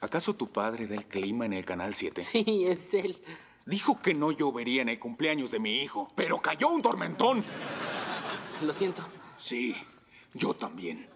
¿Acaso tu padre da el clima en el Canal 7? Sí, es él. Dijo que no llovería en el cumpleaños de mi hijo, pero cayó un tormentón. Lo siento. Sí, yo también.